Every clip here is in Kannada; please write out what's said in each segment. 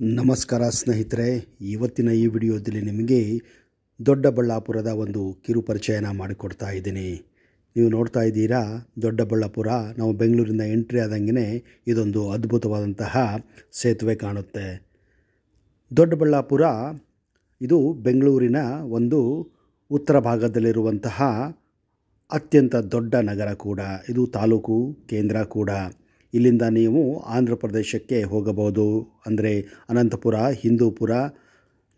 ನಮಸ್ಕಾರ ಸ್ನೇಹಿತರೆ, ಇವತ್ತಿನ ಈ ವಿಡಿಯೋದಲ್ಲಿ ನಿಮಗೆ ದೊಡ್ಡಬಳ್ಳಾಪುರದ ಒಂದು ಕಿರು ಪರಿಚಯನ ಮಾಡಿಕೊಡ್ತಾ ಇದ್ದೀನಿ. ನೀವು ನೋಡ್ತಾ ಇದ್ದೀರಾ, ದೊಡ್ಡಬಳ್ಳಾಪುರ, ನಾವು ಬೆಂಗಳೂರಿಂದ ಎಂಟ್ರಿ ಆದಂಗೆ ಇದೊಂದು ಅದ್ಭುತವಾದಂತಹ ಸೇತುವೆ ಕಾಣುತ್ತೆ. ದೊಡ್ಡಬಳ್ಳಾಪುರ, ಇದು ಬೆಂಗಳೂರಿನ ಒಂದು ಉತ್ತರ ಭಾಗದಲ್ಲಿರುವಂತಹ ಅತ್ಯಂತ ದೊಡ್ಡ ನಗರ ಕೂಡ. ಇದು ತಾಲೂಕು, ಕೇಂದ್ರ ಕೂಡ. ಇಲ್ಲಿಂದ ನೀವು ಆಂಧ್ರ ಪ್ರದೇಶಕ್ಕೆ ಹೋಗಬಹುದು. ಅಂದರೆ ಅನಂತಪುರ, ಹಿಂದೂಪುರ,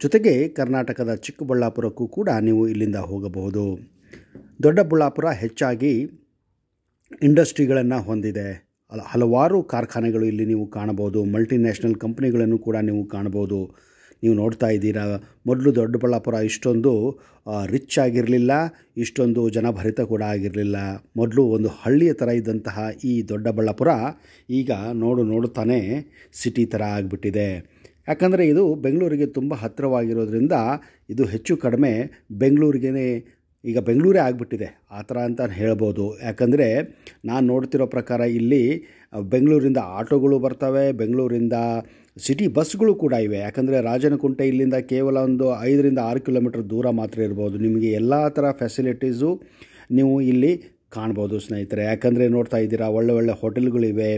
ಜೊತೆಗೆ ಕರ್ನಾಟಕದ ಚಿಕ್ಕಬಳ್ಳಾಪುರಕ್ಕೂ ಕೂಡ ನೀವು ಇಲ್ಲಿಂದ ಹೋಗಬಹುದು. ದೊಡ್ಡಬಳ್ಳಾಪುರ ಹೆಚ್ಚಾಗಿ ಇಂಡಸ್ಟ್ರಿಗಳನ್ನು ಹೊಂದಿದೆ. ಹಲ ಹಲವಾರು ಕಾರ್ಖಾನೆಗಳು ಇಲ್ಲಿ ನೀವು ಕಾಣಬಹುದು. ಮಲ್ಟಿನ್ಯಾಷನಲ್ ಕಂಪ್ನಿಗಳನ್ನು ಕೂಡ ನೀವು ಕಾಣಬಹುದು. ನೀವು ನೋಡ್ತಾ ಇದ್ದೀರಾ, ಮೊದಲು ದೊಡ್ಡಬಳ್ಳಾಪುರ ಇಷ್ಟೊಂದು ರಿಚ್ ಆಗಿರಲಿಲ್ಲ, ಇಷ್ಟೊಂದು ಜನಭರಿತ ಕೂಡ ಆಗಿರಲಿಲ್ಲ. ಮೊದಲು ಒಂದು ಹಳ್ಳಿಯ ಥರ ಇದ್ದಂತಹ ಈ ದೊಡ್ಡಬಳ್ಳಾಪುರ ಈಗ ನೋಡು ನೋಡುತ್ತಾನೆ ಸಿಟಿ ಥರ ಆಗಿಬಿಟ್ಟಿದೆ. ಯಾಕಂದರೆ ಇದು ಬೆಂಗಳೂರಿಗೆ ತುಂಬ ಹತ್ತಿರವಾಗಿರೋದ್ರಿಂದ ಇದು ಹೆಚ್ಚು ಕಡಿಮೆ ಬೆಂಗಳೂರಿಗೇ ಈಗ ಬೆಂಗಳೂರೇ ಆಗಿಬಿಟ್ಟಿದೆ. ಆ ಥರ ಅಂತ ಹೇಳ್ಬೋದು. ಯಾಕಂದರೆ ನಾನು ನೋಡ್ತಿರೋ ಪ್ರಕಾರ ಇಲ್ಲಿ ಬೆಂಗಳೂರಿಂದ ಆಟೋಗಳು ಬರ್ತವೆ, ಬೆಂಗಳೂರಿಂದ ಸಿಟಿ ಬಸ್ಗಳು ಕೂಡ ಇವೆ. ಯಾಕಂದರೆ ರಾಜನಕುಂಟೆ ಇಲ್ಲಿಂದ ಕೇವಲ ಒಂದು ಐದರಿಂದ ಆರು ಕಿಲೋಮೀಟರ್ ದೂರ ಮಾತ್ರ ಇರ್ಬೋದು. ನಿಮಗೆ ಎಲ್ಲ ಥರ ಫೆಸಿಲಿಟೀಸು ನೀವು ಇಲ್ಲಿ ಕಾಣ್ಬೋದು ಸ್ನೇಹಿತರೆ. ಯಾಕಂದರೆ ನೋಡ್ತಾ ಇದ್ದೀರಾ, ಒಳ್ಳೆ ಒಳ್ಳೆ ಹೋಟೆಲ್ಗಳಿವೆ,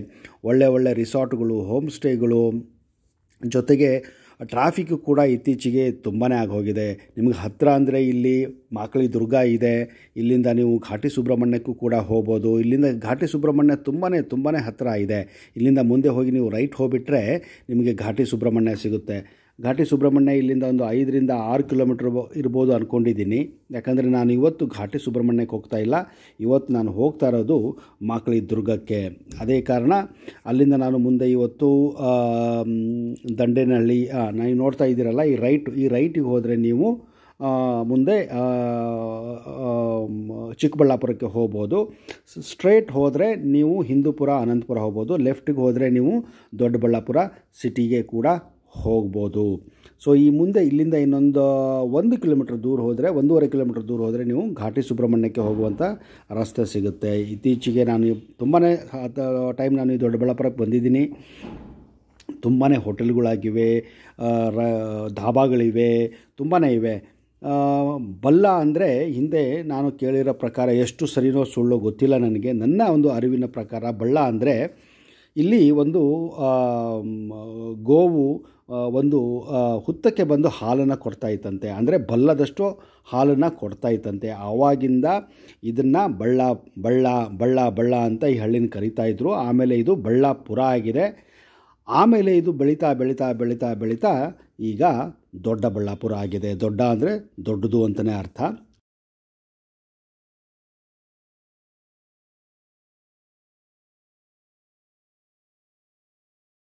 ಒಳ್ಳೆ ಒಳ್ಳೆ ರಿಸಾರ್ಟ್ಗಳು ಹೋಮ್ ಸ್ಟೇಗಳು ಜೊತೆಗೆ ಟ್ರಾಫಿಕ್ಕು ಕೂಡ ಇತ್ತೀಚೆಗೆ ತುಂಬಾ ಆಗೋಗಿದೆ. ನಿಮಗೆ ಹತ್ತಿರ ಅಂದರೆ ಇಲ್ಲಿ ಮಾಕಳಿ ದುರ್ಗ ಇದೆ, ಇಲ್ಲಿಂದ ನೀವು ಘಾಟಿ ಸುಬ್ರಹ್ಮಣ್ಯಕ್ಕೂ ಕೂಡ ಹೋಗ್ಬೋದು. ಇಲ್ಲಿಂದ ಘಾಟಿ ಸುಬ್ರಹ್ಮಣ್ಯ ತುಂಬಾ ತುಂಬಾ ಹತ್ತಿರ ಇದೆ. ಇಲ್ಲಿಂದ ಮುಂದೆ ಹೋಗಿ ನೀವು ರೈಟ್ ಹೋಗಿಬಿಟ್ರೆ ನಿಮಗೆ ಘಾಟಿ ಸುಬ್ರಹ್ಮಣ್ಯ ಸಿಗುತ್ತೆ. ಘಾಟಿ ಸುಬ್ರಹ್ಮಣ್ಯ ಇಲ್ಲಿಂದ ಒಂದು ಐದರಿಂದ ಆರು ಕಿಲೋಮೀಟ್ರ್ ಇರ್ಬೋದು ಅಂದ್ಕೊಂಡಿದ್ದೀನಿ ಯಾಕಂದರೆ ನಾನು ಇವತ್ತು ಘಾಟಿ ಸುಬ್ರಹ್ಮಣ್ಯಕ್ಕೆ ಹೋಗ್ತಾ ಇಲ್ಲ. ಇವತ್ತು ನಾನು ಹೋಗ್ತಾ ಇರೋದು ಮಾಕಳಿ ದುರ್ಗಕ್ಕೆ. ಅದೇ ಕಾರಣ ಅಲ್ಲಿಂದ ನಾನು ಮುಂದೆ ಇವತ್ತು ದಂಡೇನಹಳ್ಳಿ ನೀವು ನೋಡ್ತಾ ಇದ್ದೀರಲ್ಲ, ಈ ರೈಟ್, ಈ ರೈಟಿಗೆ ಹೋದರೆ ನೀವು ಮುಂದೆ ಚಿಕ್ಕಬಳ್ಳಾಪುರಕ್ಕೆ ಹೋಗ್ಬೋದು. ಸ್ಟ್ರೇಟ್ ಹೋದರೆ ನೀವು ಹಿಂದೂಪುರ, ಅನಂತಪುರ ಹೋಗ್ಬೋದು. ಲೆಫ್ಟಿಗೆ ಹೋದರೆ ನೀವು ದೊಡ್ಡಬಳ್ಳಾಪುರ ಸಿಟಿಗೆ ಕೂಡ ಹೋಗ್ಬೋದು. ಸೊ, ಈ ಮುಂದೆ ಇಲ್ಲಿಂದ ಇನ್ನೊಂದು ಒಂದು ಕಿಲೋಮೀಟ್ರ್ ದೂರ ಹೋದರೆ, ಒಂದೂವರೆ ಕಿಲೋಮೀಟ್ರ್ ದೂರ ಹೋದರೆ ನೀವು ಘಾಟಿ ಸುಬ್ರಹ್ಮಣ್ಯಕ್ಕೆ ಹೋಗುವಂಥ ರಸ್ತೆ ಸಿಗುತ್ತೆ. ಇತ್ತೀಚೆಗೆ ನಾನು ತುಂಬಾ ಟೈಮ್ ನಾನು ಈ ದೊಡ್ಡಬಳ್ಳಾಪುರಕ್ಕೆ ಬಂದಿದ್ದೀನಿ. ತುಂಬಾ ಹೋಟೆಲ್ಗಳಾಗಿವೆ ರ ಧಾಬಾಗಳಿವೆ ತುಂಬಾ ಇವೆ. ಬಲ್ಲ ಅಂದರೆ ಹಿಂದೆ ನಾನು ಕೇಳಿರೋ ಪ್ರಕಾರ ಎಷ್ಟು ಸರಿನೋ ಸುಳ್ಳು ಗೊತ್ತಿಲ್ಲ ನನಗೆ. ನನ್ನ ಒಂದು ಅರಿವಿನ ಪ್ರಕಾರ ಬಳ್ಳ ಅಂದರೆ ಇಲ್ಲಿ ಒಂದು ಗೋವು ಒಂದು ಹುತ್ತಕ್ಕೆ ಬಂದು ಹಾಲನ್ನು ಕೊಡ್ತಾ ಇತ್ತಂತೆ. ಅಂದರೆ ಬಲ್ಲದಷ್ಟು ಹಾಲನ್ನು ಕೊಡ್ತಾ ಇತ್ತಂತೆ. ಆವಾಗಿಂದ ಇದನ್ನು ಬಳ್ಳ ಬಳ್ಳ ಬಳ್ಳ ಬಳ್ಳ ಅಂತ ಈ ಹಳ್ಳಿನ ಕರಿತಾಯಿದ್ರು ಆಮೇಲೆ ಇದು ಬಳ್ಳಾಪುರ ಆಗಿದೆ. ಆಮೇಲೆ ಇದು ಬೆಳೀತಾ ಬೆಳೀತಾ ಬೆಳೀತಾ ಬೆಳೀತಾ ಈಗ ದೊಡ್ಡಬಳ್ಳಾಪುರ ಆಗಿದೆ. ದೊಡ್ಡ ಅಂದರೆ ದೊಡ್ಡದು ಅಂತಲೇ ಅರ್ಥ.